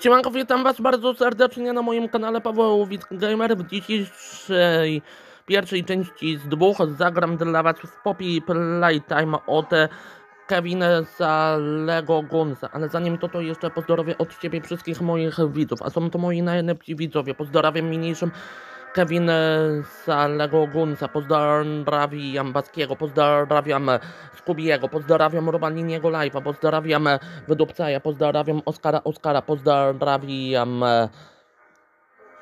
Siemanko, witam was bardzo serdecznie na moim kanale Paweł Gamer. W dzisiejszej pierwszej części z dwóch zagram dla was w Poppy Playtime od Kevin za Lego Gunsa. Ale zanim to, to jeszcze pozdrowię od ciebie wszystkich moich widzów. A są to moi najlepsi widzowie. Pozdrawiam niniejszym Kevin z Lego Gunsa, pozdrawiam Baskiego, pozdrawiam Skubiego, pozdrawiam Robaliniego Live'a, pozdrawiam Wydupcaja, pozdrawiam Oskara Oskara, pozdrawiam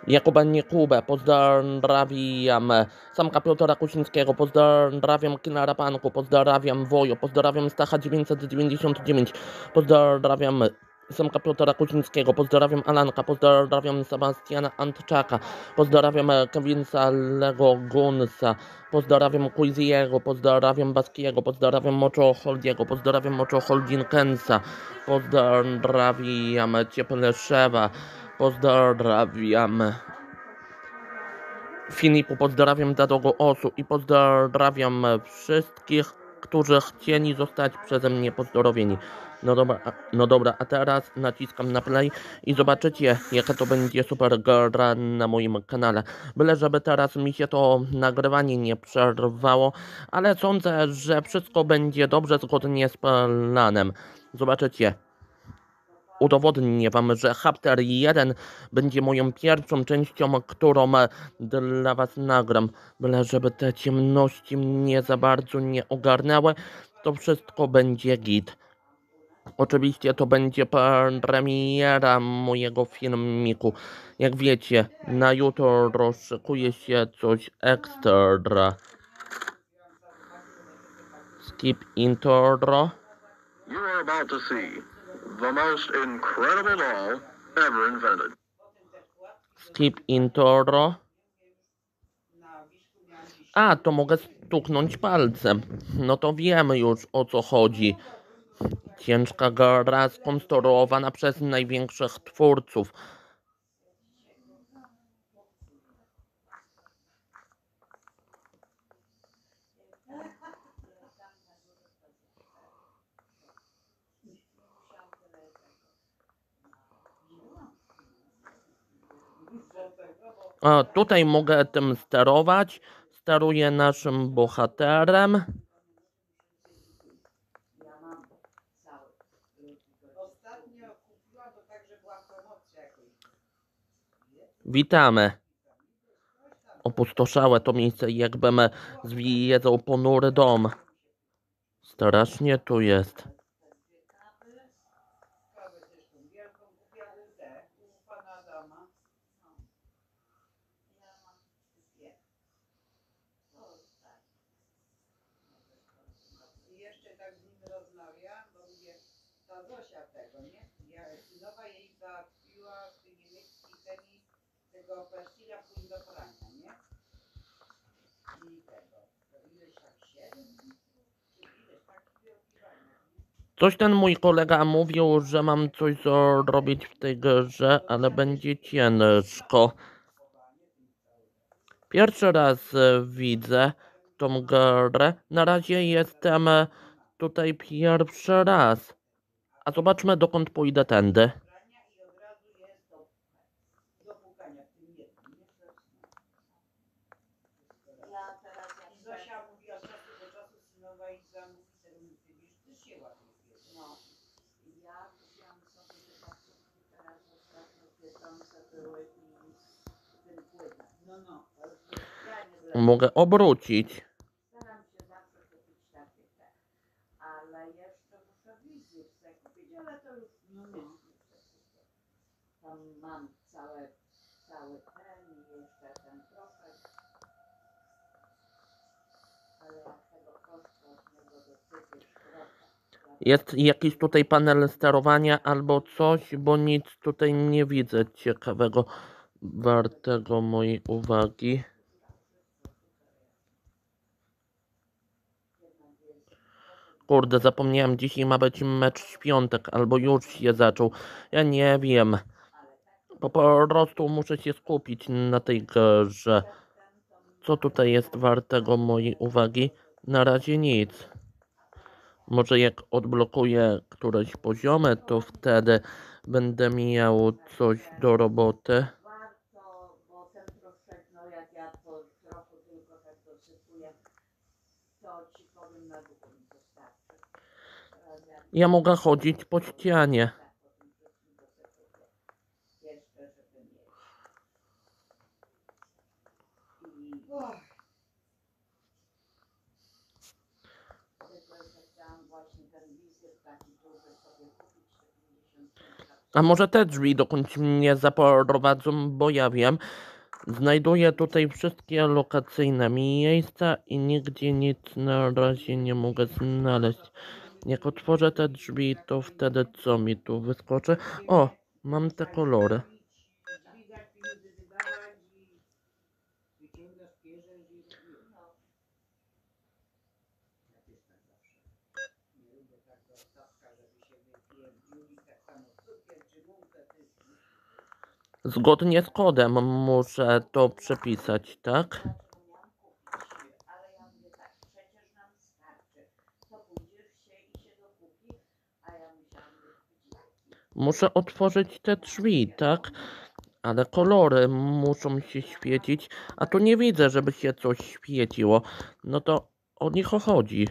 Jakuba Niekubę, pozdrawiam Samka Piotra Kusińskiego, pozdrawiam Kinara Panku, pozdrawiam Wojo, pozdrawiam Stacha 999, pozdrawiam Samka Piotra Kucińskiego, pozdrawiam Alanka, pozdrawiam Sebastiana Antczaka, pozdrawiam Kevinsa Lego Gunsa, pozdrawiam Quiziego, pozdrawiam Baskiego, pozdrawiam Mocho Holdiego, pozdrawiam Mocho Holdinkensa, pozdrawiam Ciepleszewa, pozdrawiam Filipu, pozdrawiam Dadogo Osu i pozdrawiam wszystkich, którzy chcieli zostać przeze mnie pozdrowieni. No dobra, a- no dobra, a teraz naciskam na play i zobaczycie, jaka to będzie super gra na moim kanale. Byle żeby teraz mi się to nagrywanie nie przerwało, ale sądzę, że wszystko będzie dobrze zgodnie z planem. Zobaczycie. Udowodnię wam, że Chapter 1 będzie moją pierwszą częścią, którą dla was nagram. Byle żeby te ciemności mnie za bardzo nie ogarnęły, to wszystko będzie git. Oczywiście to będzie premiera mojego filmiku. Jak wiecie, na jutro szykuje się coś ekstra. Skip intro. You are about to see the most incredible doll ever invented. Skip intro. A, to mogę stuknąć palcem. No to wiemy już o co chodzi. Ciężka gra skonstruowana przez największych twórców. A, tutaj mogę tym sterować. Steruję naszym bohaterem. Witamy. Opustoszałe to miejsce, jakbym zwiedzał ponury dom. Strasznie tu jest. I tak rozmawiałam, bo ta Zosia tego, nie w tej niemieckiej chemii tego do prania, nie? I tego, to ileś tak? Coś ten mój kolega mówił, że mam coś zrobić w tej grze, ale będzie ciężko. Pierwszy raz e, widzę tą grę. Na razie jestem e, tutaj pierwszy raz. A zobaczmy dokąd pójdę tędy. prania i od razu jest do, do pukania w tym jednym. Nie? Ja teraz jak I Zosia mówi od czasu do czasu synowa i zamówi sobie ty wiesz, ty się łapiesz. no, ja wziąłam sobie te taksówki teraz ostatnio bieżące były i z tym płynem. No, no. To specjalnie dla- Mogę obrócić. Staram się zawsze kupić takie te, ale jeszcze muszę wizję sobie kupić, ale to już No. Tam mam całe, cały ten i jeszcze ten trochę. Ale jak tego kosztu od niego dosypiesz trochę. Jest jakiś tutaj panel sterowania albo coś, bo nic tutaj nie widzę ciekawego, wartego mojej uwagi. Kurde, zapomniałem, dzisiaj ma być mecz świątek, albo już się zaczął. Ja nie wiem. Po prostu muszę się skupić na tej grze. Co tutaj jest wartego mojej uwagi? Na razie nic. Może jak odblokuję któreś poziomy, to wtedy będę miał coś do roboty. Warto, bo ten proszek, no jak ja to trochę tylko tak dosypuję, to ci powiem na długo mi to starczy. Teraz jak Ja mogę chodzić po ścianie. tak potem wszystkim dosypuję. Jeszcze, żeby mieć. I Och, tylko że chciałam właśnie ten wizjer taki duży sobie kupić, 150 A może te drzwi dokądś mnie zaprowadzą, bo ja wiem. Znajduję tutaj wszystkie lokacyjne miejsca i nigdzie nic na razie nie mogę znaleźć. Jak otworzę te drzwi, to wtedy co mi tu wyskoczy? O, mam te kolory. Zgodnie z kodem muszę to przepisać, tak? dlaczego miałam kupić, ale ja mówię tak, przecież nam starczy. To pójdziesz się i się dokupi, a ja musiałam kupić leki. Muszę otworzyć te drzwi, tak? Ale kolory muszą się świecić, a tu nie widzę, żeby się coś świeciło. No to o nich chodzi.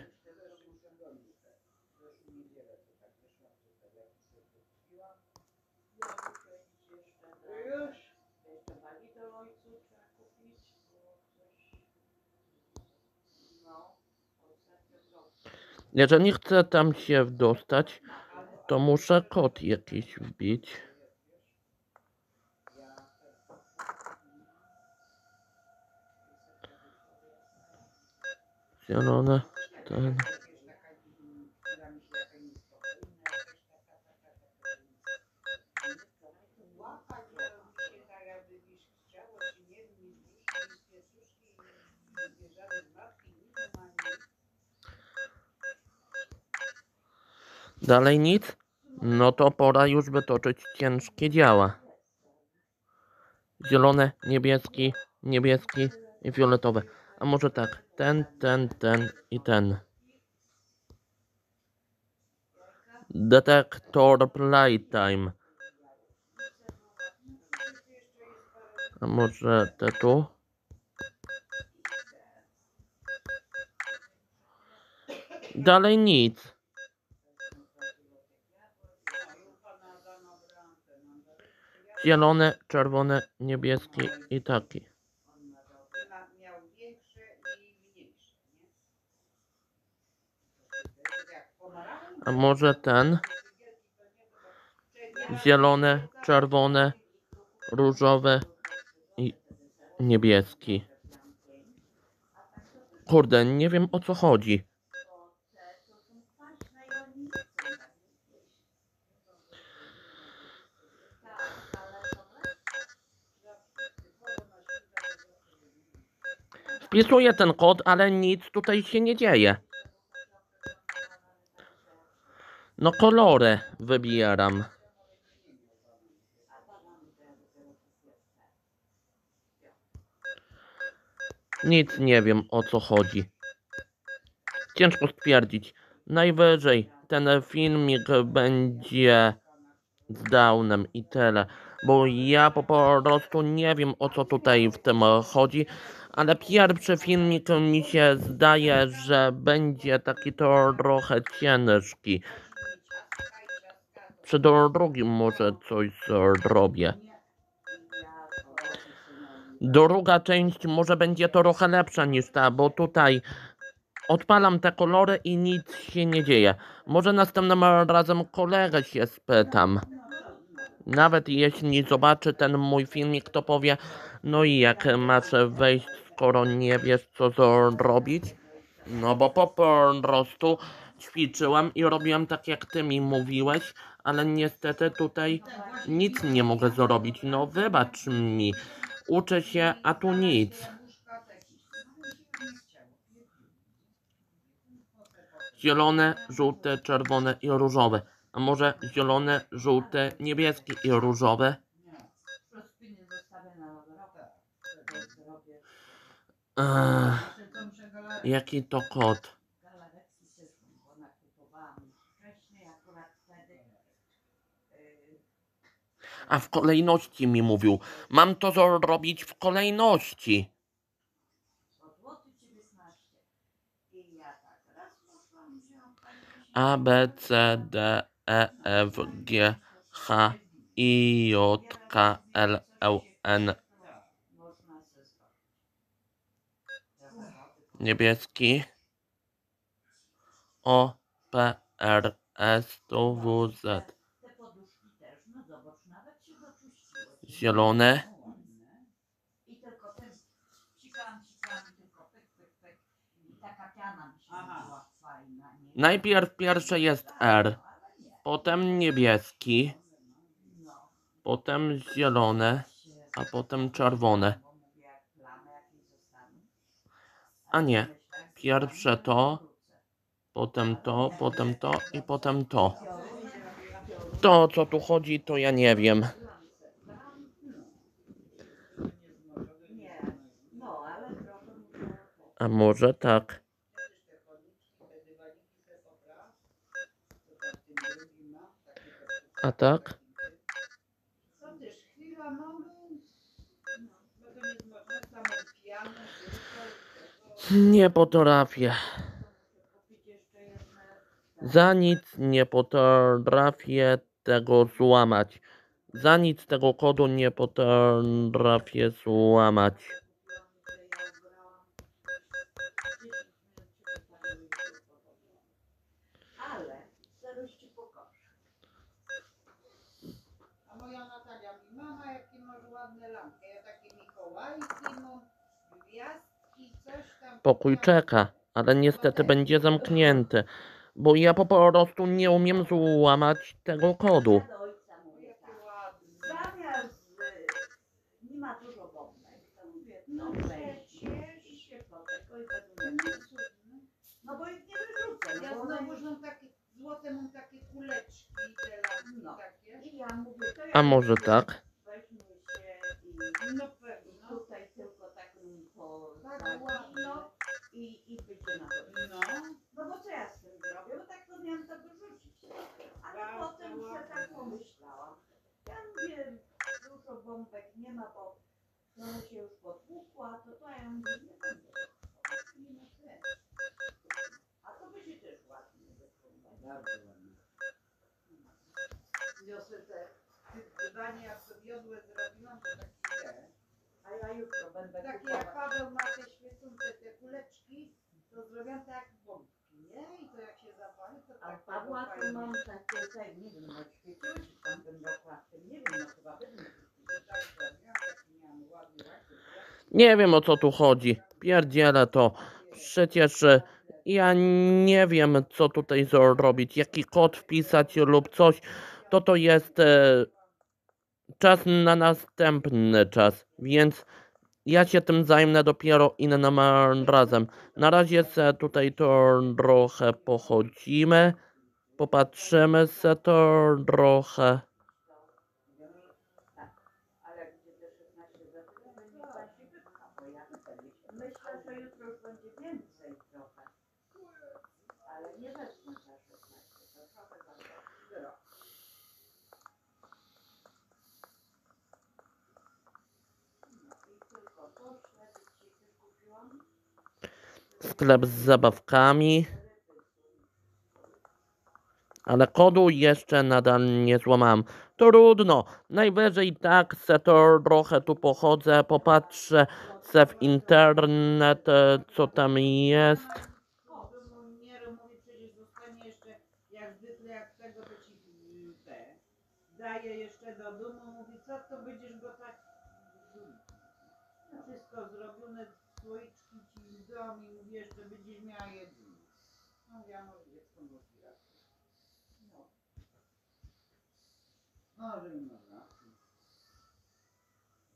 Jeżeli chcę tam się dostać, to muszę kod jakiś wbić. Zielone, ten. Łapać, że mi się tak jakby gdzieś chciało, czy nie wiem, nie zbliższy, nie z piecuszki, nie zbierzamy z matki, nie ma nic. Dalej nic? No to pora już wytoczyć ciężkie działa. Zielone, niebieski, niebieski i fioletowe. A może tak, ten, ten, ten i ten. Detektor playtime. A może te tu? Dalej nic. Zielone, czerwone, niebieskie i taki. Ma, miał większe i mniejsze, nie? Jak pomarańcz, A może ten? Zielone, czerwone, różowe i niebieski. Kurde, nie wiem o co chodzi. Wpisuję ten kod, ale nic tutaj się nie dzieje. No kolory wybieram. Nic nie wiem o co chodzi. Ciężko stwierdzić. Najwyżej ten filmik będzie z downem i tyle. Bo ja po prostu nie wiem o co tutaj w tym chodzi. Ale pierwszy filmik mi się zdaje, że będzie taki trochę ciężki. Przy drugim może coś zrobię. Druga część może będzie trochę lepsza niż ta, bo tutaj odpalam te kolory i nic się nie dzieje. Może następnym razem kolegę się spytam. Nawet jeśli zobaczy ten mój filmik, to powie, no i jak masz wejść, skoro nie wiesz co zrobić? No bo po prostu ćwiczyłem i robiłem tak jak ty mi mówiłeś, ale niestety tutaj nic nie mogę zrobić. No wybacz mi. Uczę się, a tu nic. Zielone, żółte, czerwone i różowe. A może zielone, żółte, niebieskie i różowe? Rozpiny zostawię na nowy rok. To zrobię. Ech, jaki to kod? A w kolejności mi mówił. Mam to zrobić w kolejności. A, B, C, D, E, F, G, H, I, J, K, L, L, N. Można se zrobić. Niebieski. O, P, R, S, T, W, Z. Zielone. Najpierw pierwsze jest R, potem niebieski, potem zielone, a potem czerwone. bo mówię, jak plamy jakieś zostaną. A nie, pierwsze to, potem to, potem to i potem to. To, co tu chodzi, to ja nie wiem. A może tak. A tak? To też chwila, moment. No to nie można samo pijane, tylko Nie potrafię. Za nic nie potrafię tego złamać. Za nic tego kodu nie potrafię złamać. Pokój czeka, ale niestety będzie zamknięty. Bo ja po prostu nie umiem złamać tego kodu. A może tak? I, i będzie na to. No. No bo co ja z tym zrobię? Bo tak to miałam to wyrzucić. Ale Bardzo potem się ładne. tak pomyślałam. Ja mówię, dużo bombek nie ma, bo no się już potłukła, to to ja mówię, nie będę. Nie ma sensu. A to by się też ładnie wyglądało. Bardzo ładne. Wiosę te dywanie jak to wiodłe zrobiłam, to takie te. A ja jutro będę Takie jak kupować. Paweł ma te świecące te kuleczki, to zrobione tak jak bombki, nie? I to jak się zapali, to A tak Pawła to mam takie, te, nie wiem, no świeciły się tam tym dokładkiem, nie wiem, no chyba rakiet. Nie wiem o co tu chodzi. Pierdzielę to. Przecież e, ja nie wiem co tutaj zrobić. Jaki kod wpisać lub coś. To to jest e, czas na następny czas. Więc ja się tym zajmę dopiero innym razem. Na razie se tutaj to trochę pochodzimy. Popatrzymy se to trochę. Ale jak będzie te 16 zapytań, będzie pan się wypcha, bo ja myślę, że jutro już będzie więcej trochę. Ale nie wezmę za 16, to trochę za dużo. No i tylko to, śledzie dzisiaj też kupiłam. Sklep z zabawkami. Ale kodu jeszcze nadal nie złamałem. Trudno. Najwyżej tak se to trochę tu pochodzę, popatrzę se w internet, e, co tam jest. Daje jeszcze do domu, mówi, co to będziesz go tak, wszystko zrobione, w dom i mówi, jeszcze będziesz miała jedzenie. No ja może dziecko musi rację. No. Może i ma rację.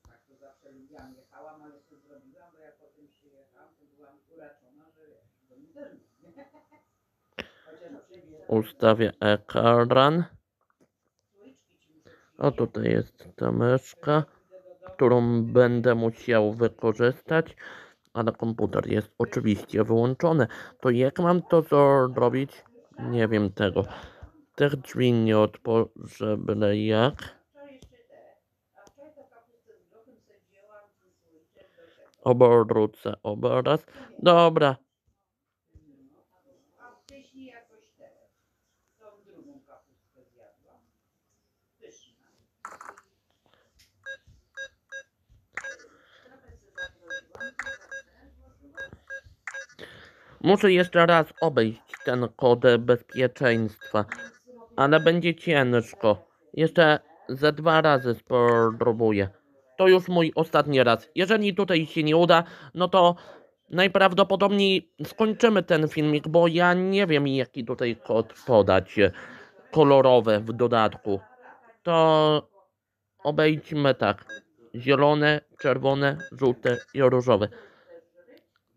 Tak to zawsze lubiłam, jechałam, ale to zrobiłam, bo jak potem się jechałam, to byłam uraczona, że wiesz, to mi też nie. Ustawię ekran. O, tutaj jest ta myszka, którą będę musiał wykorzystać a na komputer jest oczywiście wyłączone. To jak mam to zrobić? Nie wiem tego. Tych drzwi nie otworzę byle jak. Obrócę obraz. Dobra, Muszę jeszcze raz obejść ten kod bezpieczeństwa, ale będzie ciężko. Jeszcze ze dwa razy spróbuję. To już mój ostatni raz. Jeżeli tutaj się nie uda, no to najprawdopodobniej skończymy ten filmik, bo ja nie wiem jaki tutaj kod podać kolorowy w dodatku. To obejdźmy tak. Zielone, czerwone, żółte i różowe.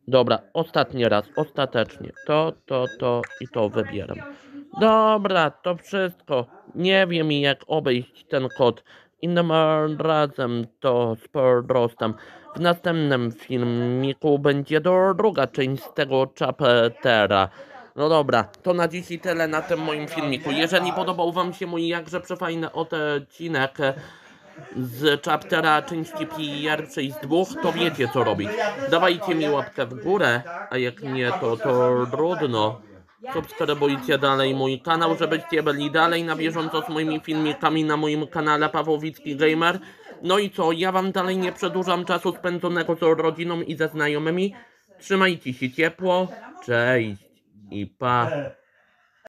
Dobra, ostatni raz, ostatecznie. To, to, to i to wybieram. Dobra, to wszystko. Nie wiem jak obejść ten kod. Innym razem to sprostam. W następnym filmiku będzie druga część z tego chaptera. No dobra, to na dzisiaj tyle na tym moim filmiku. Jeżeli podobał wam się mój jakże przefajny odcinek z chaptera części pierwszej z dwóch, to wiecie co robić. Dawajcie mi łapkę w górę, a jak nie to to trudno. Subskrybujcie dalej mój kanał, żebyście byli dalej na bieżąco z moimi filmikami na moim kanale Pawłowicki Gamer. No i co, ja wam dalej nie przedłużam czasu spędzonego z rodziną i ze znajomymi. Trzymajcie się ciepło, cześć i pa.